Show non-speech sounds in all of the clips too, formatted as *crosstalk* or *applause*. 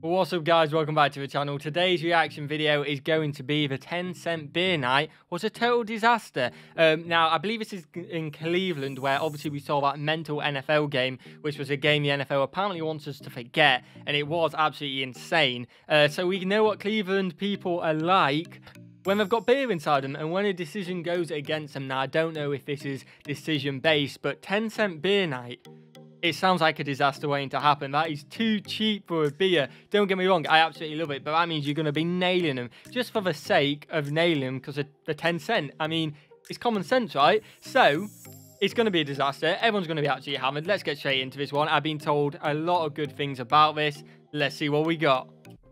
What's up guys, welcome back to the channel. Today's reaction video is going to be the 10 cent beer night was a total disaster. Um, now, I believe this is in Cleveland where obviously we saw that mental NFL game, which was a game the NFL apparently wants us to forget, and it was absolutely insane. Uh, so we know what Cleveland people are like when they've got beer inside them and when a decision goes against them. Now, I don't know if this is decision based, but 10 cent beer night it sounds like a disaster waiting to happen. That is too cheap for a beer. Don't get me wrong, I absolutely love it, but that means you're going to be nailing them just for the sake of nailing them because of the 10 cent. I mean, it's common sense, right? So, it's going to be a disaster. Everyone's going to be absolutely hammered. Let's get straight into this one. I've been told a lot of good things about this. Let's see what we got.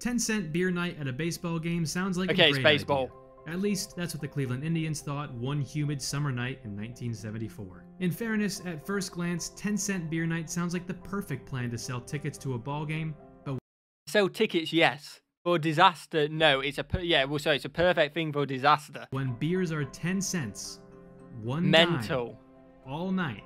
10 cent beer night at a baseball game sounds like okay, a great it's baseball. Idea. At least, that's what the Cleveland Indians thought one humid summer night in 1974. In fairness, at first glance, 10 cent beer night sounds like the perfect plan to sell tickets to a ball game, but sell tickets, yes. For disaster, no. It's a yeah. Well, so it's a perfect thing for disaster. When beers are 10 cents, one mental dime, all night.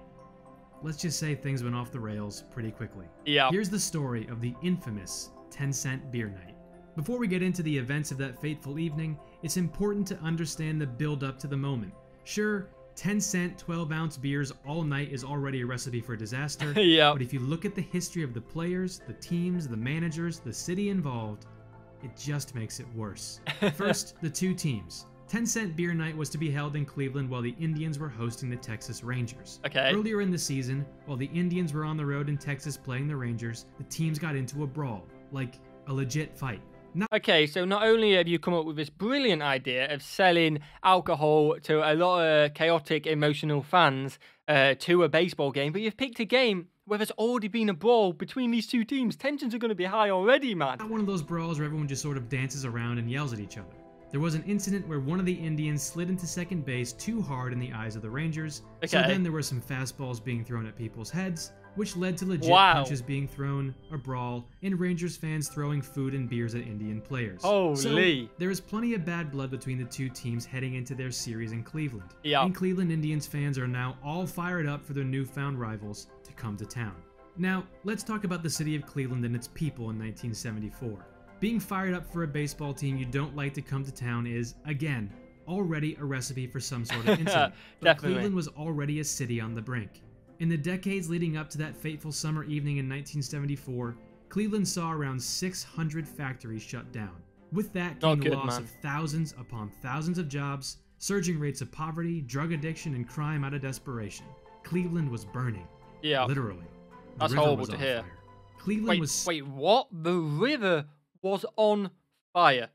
Let's just say things went off the rails pretty quickly. Yeah. Here's the story of the infamous 10 cent beer night. Before we get into the events of that fateful evening, it's important to understand the build up to the moment. Sure, 10 cent 12 ounce beers all night is already a recipe for disaster. *laughs* yeah. But if you look at the history of the players, the teams, the managers, the city involved, it just makes it worse. *laughs* First, the two teams. 10 cent beer night was to be held in Cleveland while the Indians were hosting the Texas Rangers. Okay. Earlier in the season, while the Indians were on the road in Texas playing the Rangers, the teams got into a brawl, like a legit fight. Okay, so not only have you come up with this brilliant idea of selling alcohol to a lot of chaotic, emotional fans uh, to a baseball game, but you've picked a game where there's already been a brawl between these two teams. Tensions are going to be high already, man. Not one of those brawls where everyone just sort of dances around and yells at each other. There was an incident where one of the Indians slid into second base too hard in the eyes of the Rangers. Okay. So then there were some fastballs being thrown at people's heads, which led to legit wow. punches being thrown, a brawl, and Rangers fans throwing food and beers at Indian players. Holy! So there is plenty of bad blood between the two teams heading into their series in Cleveland. Yeah. And Cleveland Indians fans are now all fired up for their newfound rivals to come to town. Now, let's talk about the city of Cleveland and its people in 1974. Being fired up for a baseball team you don't like to come to town is, again, already a recipe for some sort of *laughs* incident. but Cleveland was already a city on the brink. In the decades leading up to that fateful summer evening in 1974, Cleveland saw around 600 factories shut down. With that came the loss man. of thousands upon thousands of jobs, surging rates of poverty, drug addiction, and crime out of desperation. Cleveland was burning. Yeah. Literally. The That's horrible to hear. Fire. Cleveland wait, was. Wait, what? The river was on fire.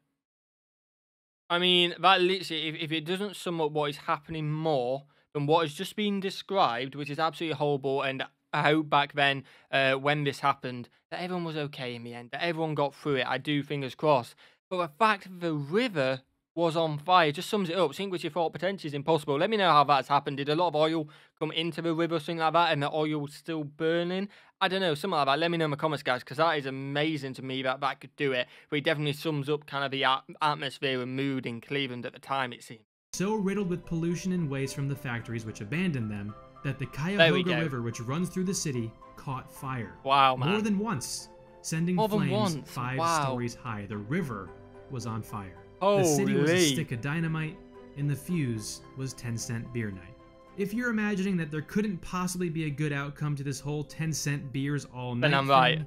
I mean, that literally, if, if it doesn't sum up what is happening more, than what has just been described, which is absolutely horrible. And I hope back then, uh, when this happened, that everyone was okay in the end, that everyone got through it. I do, fingers crossed. But the fact the river was on fire just sums it up. You thought potentially is impossible. Let me know how that's happened. Did a lot of oil come into the river, something like that, and the oil was still burning? I don't know, something like that. Let me know in the comments, guys, because that is amazing to me that that could do it. But it definitely sums up kind of the atmosphere and mood in Cleveland at the time, it seems so riddled with pollution and waste from the factories which abandoned them that the Cuyahoga River, which runs through the city, caught fire. Wow, man. More than once, sending More flames five wow. stories high. The river was on fire. Holy. The oh, city was a stick of dynamite, and the fuse was 10 cent beer night. If you're imagining that there couldn't possibly be a good outcome to this whole 10 cent beers all night then I'm thing, right.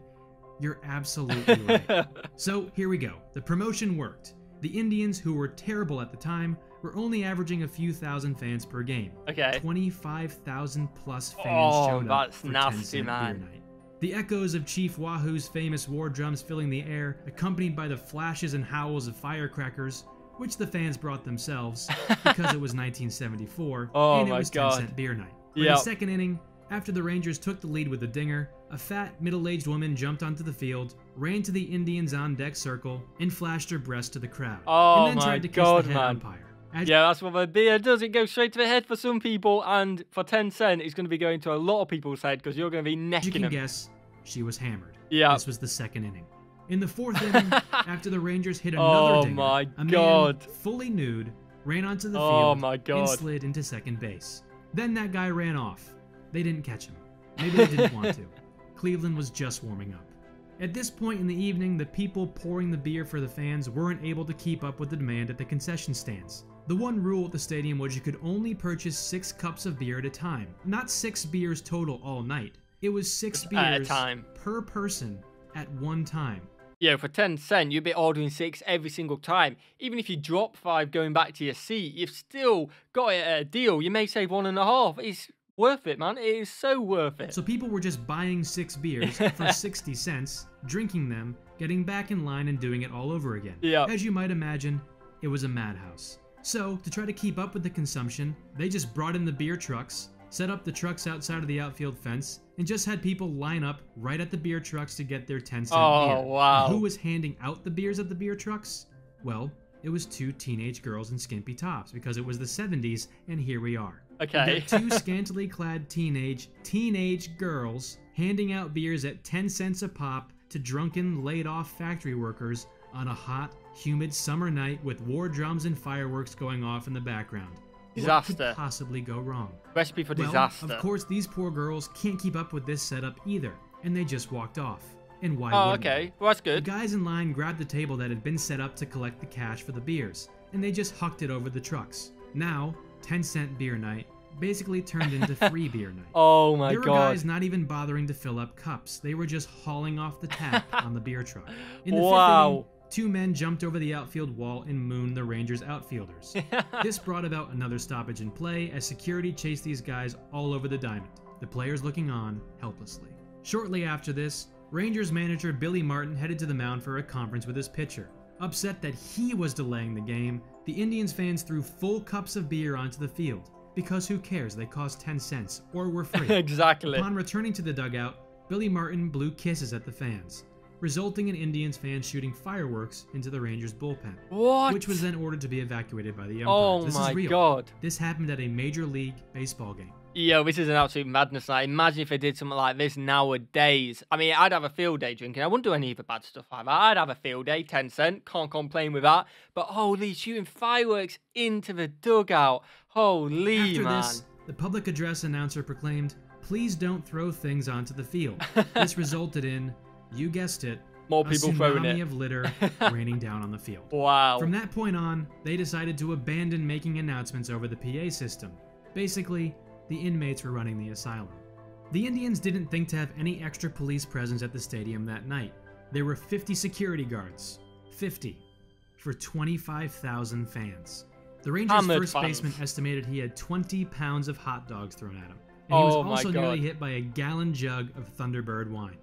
you're absolutely *laughs* right. so here we go. The promotion worked. The Indians, who were terrible at the time, were only averaging a few thousand fans per game. Okay. 25,000 plus fans oh, showed up for nasty, 10 man. beer night. The echoes of Chief Wahoo's famous war drums filling the air, accompanied by the flashes and howls of firecrackers, which the fans brought themselves *laughs* because it was 1974 oh and it was 10 cent beer night. In the second inning, after the Rangers took the lead with a dinger, a fat, middle aged woman jumped onto the field, ran to the Indians on deck circle, and flashed her breast to the crowd. Oh and then my tried to God, the head man. umpire. Yeah, that's what the beer does. It goes straight to the head for some people, and for 10 cent, it's going to be going to a lot of people's head because you're going to be necking you can them. guess, she was hammered. Yeah. This was the second inning. In the fourth inning, *laughs* after the Rangers hit another oh dinger, my a God. man, fully nude, ran onto the oh field my God. and slid into second base. Then that guy ran off. They didn't catch him. Maybe they didn't want to. *laughs* Cleveland was just warming up. At this point in the evening, the people pouring the beer for the fans weren't able to keep up with the demand at the concession stands. The one rule at the stadium was you could only purchase six cups of beer at a time, not six beers total all night. It was six At a beers time. per person at one time. Yeah, for 10 cent, you'd be ordering six every single time. Even if you drop five going back to your seat, you've still got it at a deal. You may save one and a half. It's worth it, man. It is so worth it. So people were just buying six beers *laughs* for 60 cents, drinking them, getting back in line, and doing it all over again. Yeah. As you might imagine, it was a madhouse. So, to try to keep up with the consumption, they just brought in the beer trucks, set up the trucks outside of the outfield fence, and just had people line up right at the beer trucks to get their 10 cent Oh, beer. wow. And who was handing out the beers at the beer trucks? Well, it was two teenage girls in skimpy tops because it was the 70s, and here we are. Okay. Two scantily clad teenage teenage girls handing out beers at 10 cents a pop to drunken laid off factory workers on a hot, humid summer night with war drums and fireworks going off in the background. Disaster. What could possibly go wrong? Recipe for Well, disaster. of course these poor girls can't keep up with this setup either, and they just walked off. And why Oh, wouldn't they? okay. Well, that's good. The guys in line grabbed the table that had been set up to collect the cash for the beers, and they just hucked it over the trucks. Now, 10 cent beer night basically turned into *laughs* free beer night. Oh my there were god. guys not even bothering to fill up cups. They were just hauling off the tap *laughs* on the beer truck. In the Wow. fifth inning, two men jumped over the outfield wall and mooned the Rangers outfielders. *laughs* this brought about another stoppage in play as security chased these guys all over the diamond, the players looking on helplessly. Shortly after this, Rangers manager Billy Martin headed to the mound for a conference with his pitcher. Upset that he was delaying the game, the Indians fans threw full cups of beer onto the field. Because who cares? They cost 10 cents or were *laughs* free. exactly. Upon returning to the dugout, Billy Martin blew kisses at the fans, resulting in Indians fans shooting fireworks into the Rangers bullpen, What? which was then ordered to be evacuated by the umpires. Oh this my is real. god. This happened at a major league baseball game. Yo, this is an absolute madness. Like, imagine if they did something like this nowadays. I mean, I'd have a field day drinking. I wouldn't do any of the bad stuff. I'd have a field day, 10 cent. Can't complain with that. But holy, shooting fireworks into the dugout. Holy, After man. this, the public address announcer proclaimed, Please don't throw things onto the field. this *laughs* resulted in, you guessed it, More a people tsunami throwing it. of litter *laughs* raining down on the field. Wow. From that point on, they decided to abandon making announcements over the PA system. Basically, the inmates were running the asylum. The Indians didn't think to have any extra police presence at the stadium that night. There were 50 security guards. 50. For 25,000 fans. The Rangers' first fans. baseman estimated he had 20 pounds of hot dogs thrown at him. And he was Oh also nearly hit by a gallon jug of Thunderbird wine.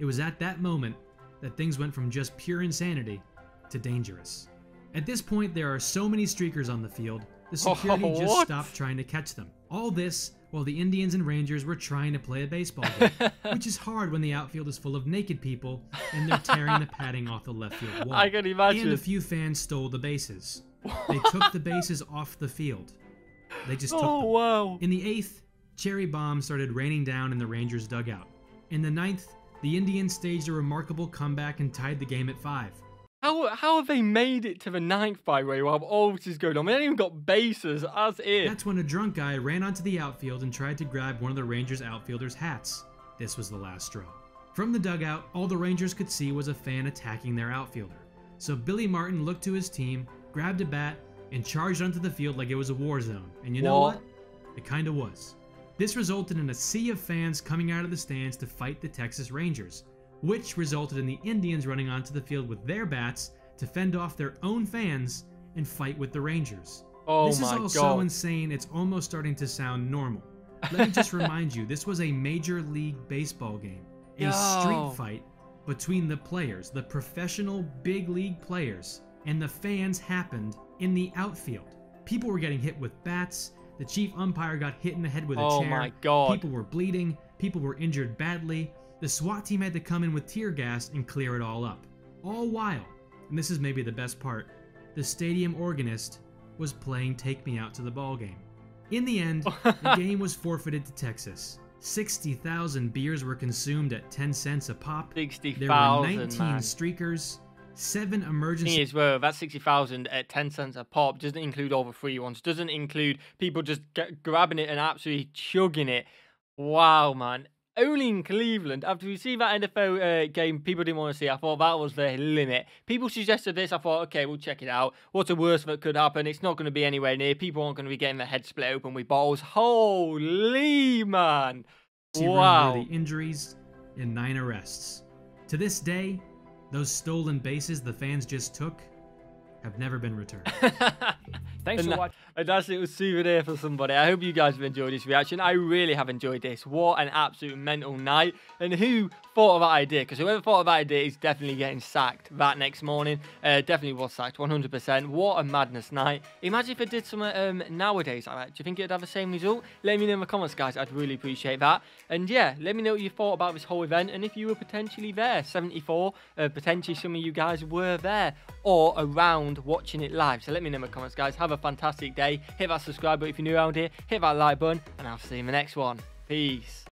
It was at that moment that things went from just pure insanity to dangerous. At this point, there are so many streakers on the field, the security *laughs* just stopped trying to catch them. All this while the Indians and Rangers were trying to play a baseball game, *laughs* which is hard when the outfield is full of naked people and they're tearing the padding off the left field wall. *laughs* I can imagine. And a few fans stole the bases. They took the bases off the field. They just took oh, them. wow. In the eighth, cherry bombs started raining down in the Rangers' dugout. In the ninth, the Indians staged a remarkable comeback and tied the game at five. How, how have they made it to the ninth, by the way, while all this is going on? They haven't even got bases as is. That's when a drunk guy ran onto the outfield and tried to grab one of the Rangers' outfielders' hats. This was the last straw. From the dugout, all the Rangers could see was a fan attacking their outfielder. So Billy Martin looked to his team, grabbed a bat, and charged onto the field like it was a war zone. And you know What? what? It kinda was. This resulted in a sea of fans coming out of the stands to fight the Texas Rangers, which resulted in the Indians running onto the field with their bats to fend off their own fans and fight with the Rangers. oh this my is all god. so insane, it's almost starting to sound normal. Let me just *laughs* remind you this was a Major League Baseball game, a Yo. street fight between the players, the professional big league players, and the fans happened in the outfield. People were getting hit with bats. The chief umpire got hit in the head with a Oh chair. my God. People were bleeding. People were injured badly. The SWAT team had to come in with tear gas and clear it all up. All while, and this is maybe the best part, the stadium organist was playing Take Me Out to the Ball Game. In the end, the *laughs* game was forfeited to Texas. 60,000 beers were consumed at 10 cents a pop. 60,000. There were 19 man. streakers, 7 thing emergency is, well, that's 60,000 at 10 cents a pop. Doesn't include all the free ones. Doesn't include people just g- grabbing it and absolutely chugging it. Wow, man. Only in Cleveland. After we see that NFL uh, game, people didn't want to see. I thought that was the limit. People suggested this. I thought, okay, we'll check it out. What's the worst that could happen? It's not going to be anywhere near. People aren't going to be getting their head split open with balls. Holy man! Wow. The injuries and nine arrests. To this day, those stolen bases the fans just took have never been returned. *laughs* Thanks and for watching. That's a nice little souvenir for somebody. I hope you guys have enjoyed this reaction. I really have enjoyed this. What an absolute mental night. And who thought of that idea? Because whoever thought of that idea is definitely getting sacked that next morning. Uh, definitely was sacked, 100%. What a madness night. Imagine if it did something um, nowadays like that. Do you think it'd have the same result? Let me know in the comments, guys. I'd really appreciate that. And yeah, let me know what you thought about this whole event and if you were potentially there. 74, uh, potentially some of you guys were there or around watching it live. So let me know in the comments, guys. Have a fantastic day. Hit that subscribe button if you're new around here. Hit that like button, and I'll see you in the next one. Peace.